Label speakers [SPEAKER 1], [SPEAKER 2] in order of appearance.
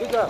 [SPEAKER 1] 这个。